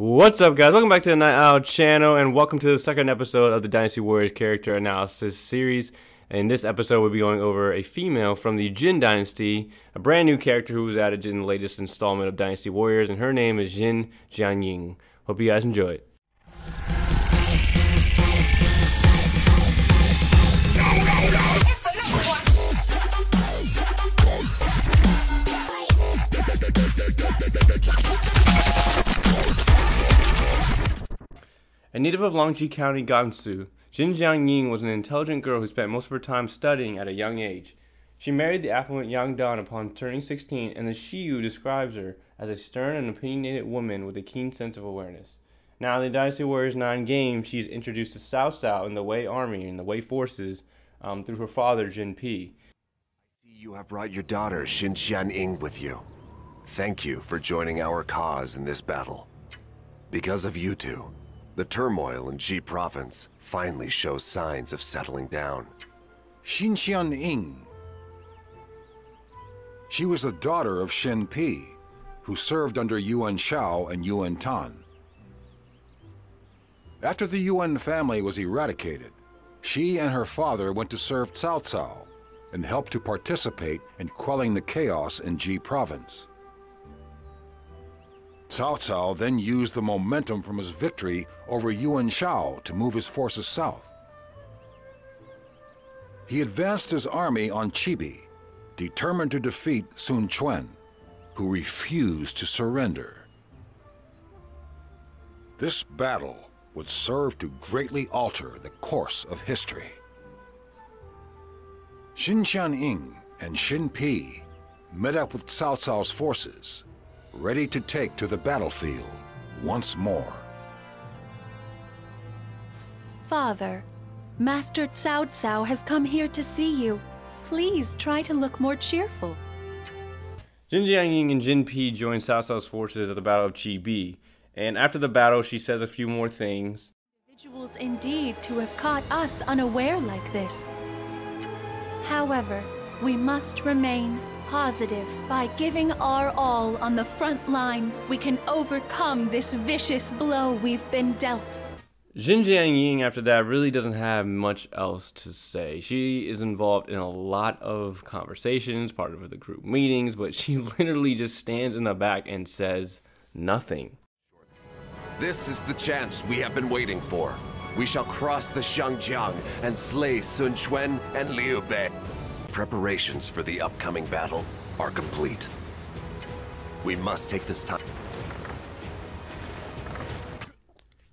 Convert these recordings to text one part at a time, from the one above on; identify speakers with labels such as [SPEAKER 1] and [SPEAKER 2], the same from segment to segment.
[SPEAKER 1] What's up, guys? Welcome back to the Night Owl channel, and welcome to the second episode of the Dynasty Warriors character analysis series. In this episode, we'll be going over a female from the Jin Dynasty, a brand new character who was added in the latest installment of Dynasty Warriors, and her name is Xin Xianying. Hope you guys enjoy it. A native of Longxi County, Gansu, Xianying was an intelligent girl who spent most of her time studying at a young age. She married the affluent Yang Dan upon turning 16, and the Shiyu describes her as a stern and opinionated woman with a keen sense of awareness. Now, in the Dynasty Warriors 9 game, she's introduced to Cao Cao in the Wei Army and the Wei forces um, through her father, Xin Pi.
[SPEAKER 2] I see you have brought your daughter, Xin Xianying, with you. Thank you for joining our cause in this battle. Because of you two, the turmoil in Ji province finally shows signs of settling down.
[SPEAKER 3] Xin Xianying. She was the daughter of Xin Pi, who served under Yuan Shao and Yuan Tan. After the Yuan family was eradicated, she and her father went to serve Cao Cao and helped to participate in quelling the chaos in Ji province. Cao Cao then used the momentum from his victory over Yuan Shao to move his forces south. He advanced his army on Chibi, determined to defeat Sun Quan, who refused to surrender. This battle would serve to greatly alter the course of history. Xin Xianying and Xin Pi met up with Cao Cao's forces ready to take to the battlefield once more.
[SPEAKER 4] Father, Master Cao Cao has come here to see you. Please try to look more cheerful.
[SPEAKER 1] Xin Xianying and Xin Pi join Cao Cao's forces at the Battle of Chi Bi, and after the battle, she says a few more things.
[SPEAKER 4] Individuals indeed to have caught us unaware like this. However, we must remain positive. By giving our all on the front lines, we can overcome this vicious blow we've been dealt.
[SPEAKER 1] Xianying, after that, really doesn't have much else to say. She is involved in a lot of conversations, part of the group meetings, but she literally just stands in the back and says nothing.
[SPEAKER 2] This is the chance we have been waiting for. We shall cross the Changjiang and slay Sun Quan and Liu Bei. Preparations for the upcoming battle are complete. We must take this time.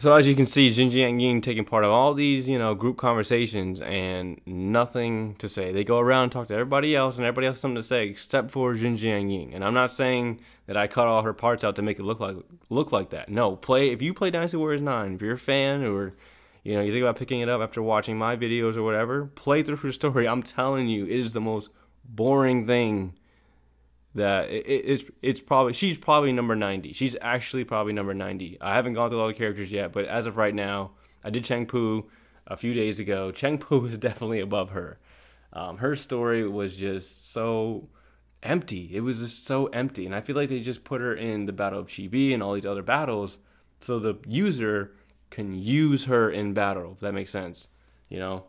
[SPEAKER 1] So as you can see, Xianying taking part of all these, you know, group conversations and nothing to say. They go around and talk to everybody else, and everybody else has something to say except for Xianying. And I'm not saying that I cut all her parts out to make it look like look like that. No, play if you play Dynasty Warriors 9, if you're a fan or you know, you think about picking it up after watching my videos or whatever, play through her story. I'm telling you, it is the most boring thing that it, it, it's it's probably she's probably number 90. She's actually probably number 90. I haven't gone through all the characters yet, but as of right now, I did Cheng Pu a few days ago. Cheng Pu is definitely above her. Um, her story was just so empty. It was just so empty, and I feel like they just put her in the Battle of Chibi and all these other battles, so the user can use her in battle. If that makes sense, you know.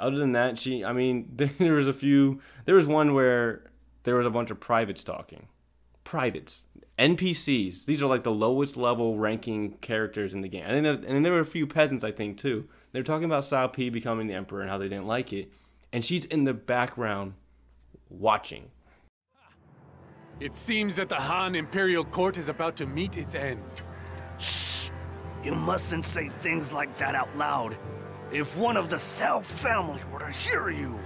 [SPEAKER 1] Other than that, she. I mean, there was a few. There was one where there was a bunch of privates talking. Privates, NPCs. These are like the lowest level ranking characters in the game. And then, and then there were a few peasants, I think, too. They were talking about Cao Pi becoming the emperor and how they didn't like it. And she's in the background watching.
[SPEAKER 5] It seems that the Han Imperial Court is about to meet its end.
[SPEAKER 6] Shh! You mustn't say things like that out loud. If one of the Cao family were to hear you...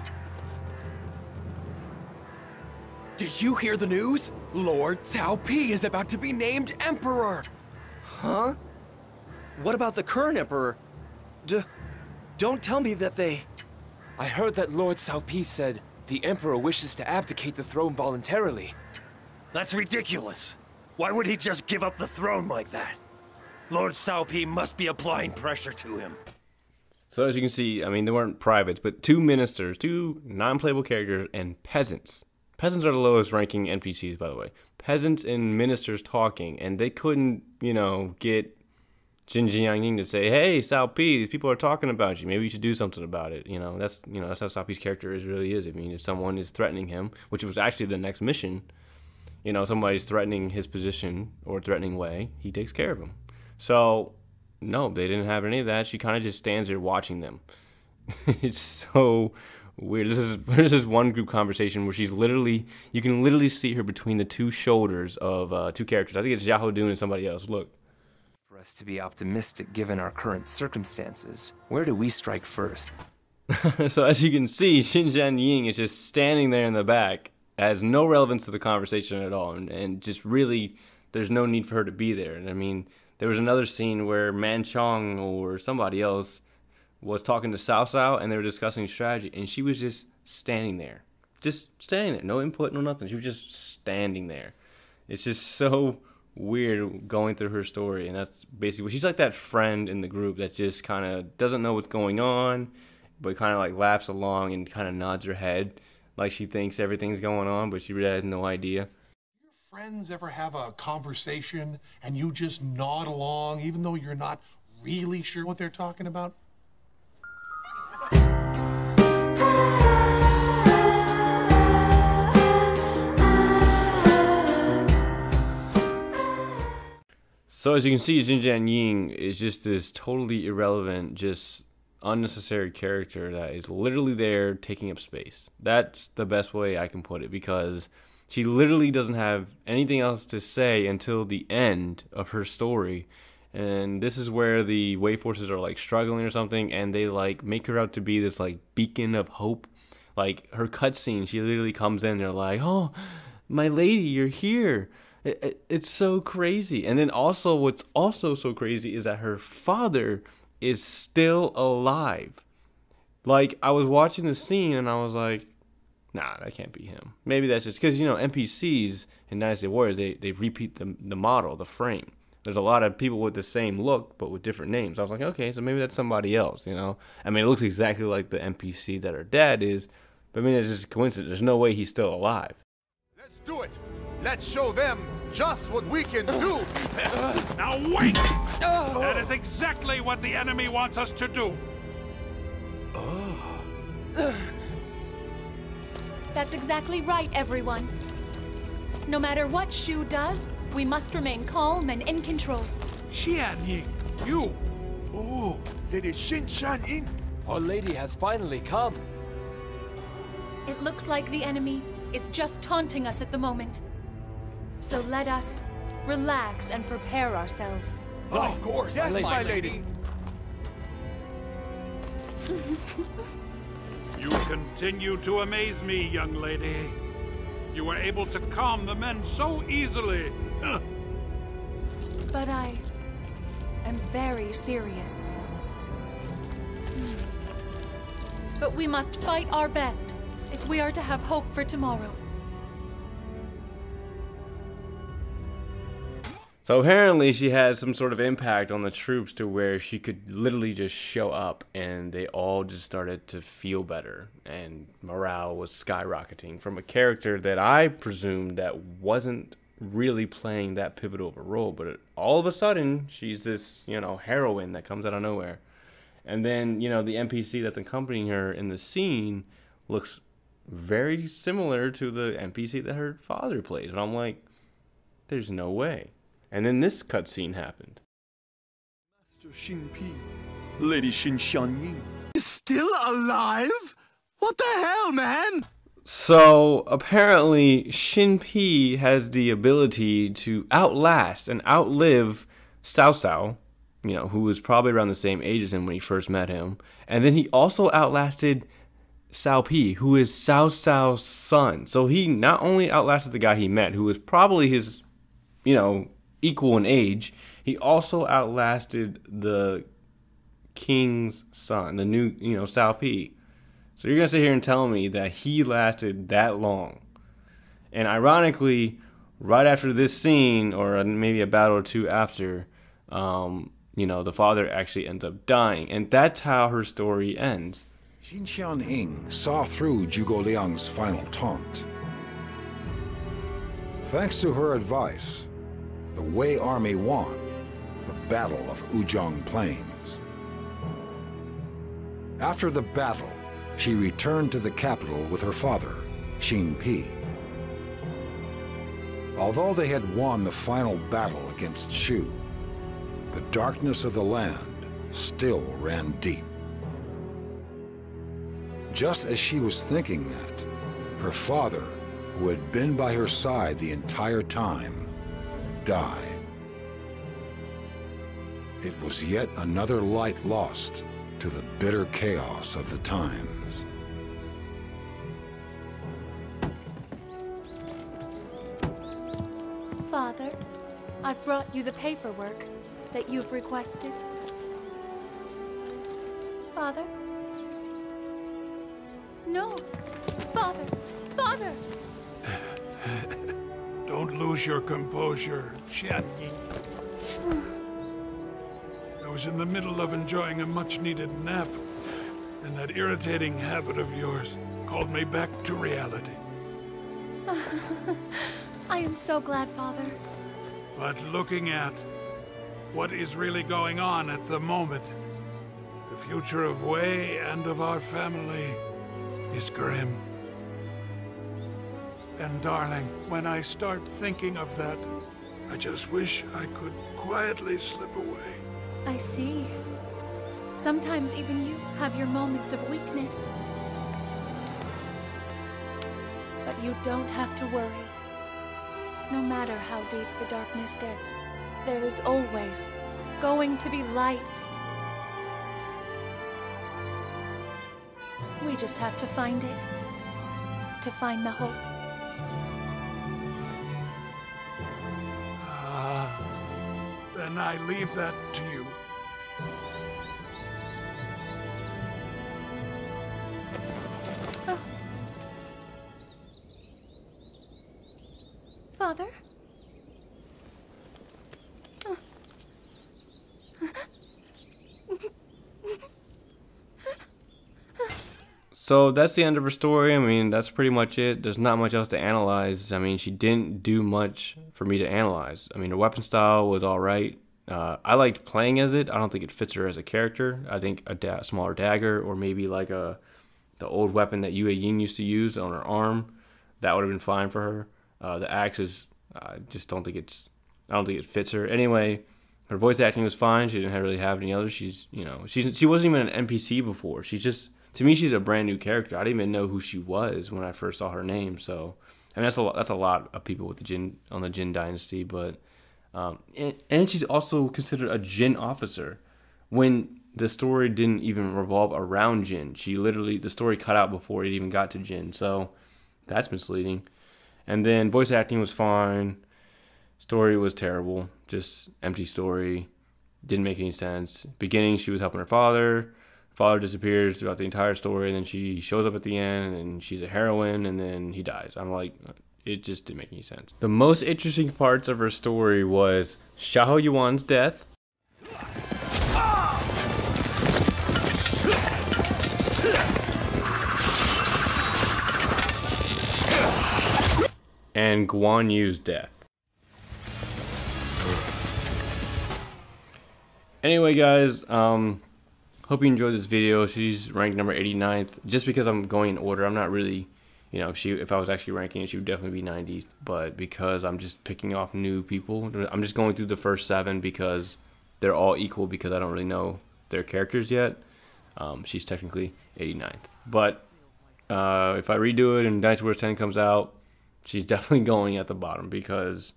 [SPEAKER 7] Did you hear the news? Lord Cao Pi is about to be named Emperor!
[SPEAKER 8] Huh? What about the current Emperor? D don't tell me that they...
[SPEAKER 7] I heard that Lord Cao Pi said the Emperor wishes to abdicate the throne voluntarily.
[SPEAKER 6] That's ridiculous. Why would he just give up the throne like that? Lord Cao Pi must be applying pressure to him.
[SPEAKER 1] So as you can see, I mean, they weren't privates, but two ministers, two non-playable characters, and peasants Peasants are the lowest ranking NPCs, by the way. Peasants and ministers talking, and they couldn't, you know, get Jin Jiang to say, "Hey, Cao Pi, these people are talking about you. Maybe you should do something about it." You know, that's you know that's how Cao Pi's character is really is. I mean, if someone is threatening him, which was actually the next mission, you know, somebody's threatening his position or threatening way, he takes care of them. So, no, they didn't have any of that. She kind of just stands there watching them. it's so weird. This is there's this one group conversation where she's literally you can literally see her between the two shoulders of uh, two characters. I think it's Xiahou Dun and somebody else. Look.
[SPEAKER 9] For us to be optimistic given our current circumstances, where do we strike first?
[SPEAKER 1] so as you can see, Xin Xianying is just standing there in the back, has no relevance to the conversation at all, and, and just really there's no need for her to be there. And I mean, there was another scene where Man Chong or somebody else was talking to Cao Cao and they were discussing strategy, and she was just standing there, just standing there, no input, no nothing. She was just standing there. It's just so weird going through her story, and that's basically she's like that friend in the group that just kind of doesn't know what's going on, but kind of like laughs along and kind of nods her head like she thinks everything's going on, but she really has no idea.
[SPEAKER 10] Friends ever have a conversation and you just nod along even though you're not really sure what they're talking about?
[SPEAKER 1] So as you can see, Xin Xianying is just this totally irrelevant, just unnecessary character that is literally there taking up space. That's the best way I can put it because she literally doesn't have anything else to say until the end of her story. And this is where the Wei forces are like struggling or something, and they like make her out to be this like beacon of hope. Like her cutscene, she literally comes in, they're like, "Oh, my lady, you're here." It, it, it's so crazy. And then also, what's also so crazy is that her father is still alive. Like, I was watching the scene and I was like, nah, that can't be him. Maybe that's just because, you know, NPCs in Dynasty Warriors, they, they repeat the, the model, the frame. There's a lot of people with the same look, but with different names. I was like, okay, so maybe that's somebody else, you know? I mean, it looks exactly like the NPC that her dad is, but I mean, it's just a coincidence. There's no way he's still alive.
[SPEAKER 11] Let's do it! Let's show them just what we can do!
[SPEAKER 12] now wait! Oh. That is exactly what the enemy wants us to do! Oh.
[SPEAKER 4] That's exactly right, everyone. No matter what Shu does, we must remain calm and in control.
[SPEAKER 12] Xian Ying, you!
[SPEAKER 11] Ooh, Lady Xin Xianying!
[SPEAKER 7] Our lady has finally come.
[SPEAKER 4] It looks like the enemy is just taunting us at the moment. So let us relax and prepare ourselves.
[SPEAKER 11] Oh, of course. Yes, my, my lady.
[SPEAKER 12] you continue to amaze me, young lady. You were able to calm the men so easily.
[SPEAKER 4] but I am very serious. Hmm. But we must fight our best if we are to have hope for tomorrow.
[SPEAKER 1] So apparently she has some sort of impact on the troops to where she could literally just show up and they all just started to feel better and morale was skyrocketing from a character that I presumed that wasn't really playing that pivotal of a role but all of a sudden she's this, you know, heroine that comes out of nowhere. And then, you know, the NPC that's accompanying her in the scene looks very similar to the NPC that her father plays. And I'm like, there's no way. And then this cutscene happened.
[SPEAKER 13] Master Xin Pi, Lady Xin Xianying, is still alive? What the hell, man?
[SPEAKER 1] So apparently, Xin Pi has the ability to outlast and outlive Cao Cao, you know, who was probably around the same age as him when he first met him. And then he also outlasted Cao Pi, who is Cao Cao's son. So he not only outlasted the guy he met, who was probably his, you know, equal in age, he also outlasted the king's son, the new, you know, Cao Pi. So you're gonna sit here and tell me that he lasted that long. And ironically, right after this scene, or maybe a battle or two after, um, you know, the father actually ends up dying. And that's how her story ends.
[SPEAKER 3] Xin Xianying saw through Zhuge Liang's final taunt. Thanks to her advice, the Wei army won the Battle of Wuzhang Plains. After the battle, she returned to the capital with her father, Xin Pi. Although they had won the final battle against Shu, the darkness of the land still ran deep. Just as she was thinking that, her father, who had been by her side the entire time, died. It was yet another light lost to the bitter chaos of the times.
[SPEAKER 4] Father, I've brought you the paperwork that you've requested. Father? No! Father! Father!
[SPEAKER 12] Lose your composure, Qian Ying. I was in the middle of enjoying a much-needed nap, and that irritating habit of yours called me back to reality.
[SPEAKER 4] I am so glad, Father.
[SPEAKER 12] But looking at what is really going on at the moment, the future of Wei and of our family is grim. And darling, when I start thinking of that, I just wish I could quietly slip away.
[SPEAKER 4] I see. Sometimes even you have your moments of weakness. But you don't have to worry. No matter how deep the darkness gets, there is always going to be light. We just have to find it. To find the hope.
[SPEAKER 12] Then I leave that to you.
[SPEAKER 1] So that's the end of her story. I mean, that's pretty much it. There's not much else to analyze. I mean, she didn't do much for me to analyze. I mean, her weapon style was all right. Uh, I liked playing as it. I don't think it fits her as a character. I think a da- smaller dagger or maybe like a the old weapon that Yue Ying used to use on her arm, that would have been fine for her. Uh, the axe is, I just don't think it's, I don't think it fits her. Anyway, her voice acting was fine. She didn't really have any others. She's, you know, she's she wasn't even an NPC before. She's just to me, she's a brand new character. I didn't even know who she was when I first saw her name. So, I mean, that's a lot, that's a lot of people with the Jin on the Jin Dynasty. But, um, and, and she's also considered a Jin officer when the story didn't even revolve around Jin. She literally the story cut out before it even got to Jin. So, that's misleading. And then voice acting was fine. Story was terrible. Just empty story. Didn't make any sense. Beginning, she was helping her father father disappears throughout the entire story, and then she shows up at the end, and she's a heroine, and then he dies. I'm like, it just didn't make any sense. The most interesting parts of her story was Xiahou Yuan's death. And Guan Yu's death. Anyway, guys, um, hope you enjoyed this video. She's ranked number 89th. Just because I'm going in order, I'm not really, you know, if she if I was actually ranking, she would definitely be 90th. But because I'm just picking off new people, I'm just going through the first seven because they're all equal because I don't really know their characters yet. Um, she's technically 89th. But uh, if I redo it and Dynasty Warriors 10 comes out, she's definitely going at the bottom because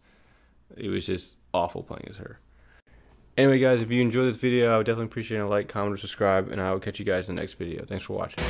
[SPEAKER 1] it was just awful playing as her. Anyway, guys, if you enjoyed this video, I would definitely appreciate a like, comment, or subscribe, and I will catch you guys in the next video. Thanks for watching.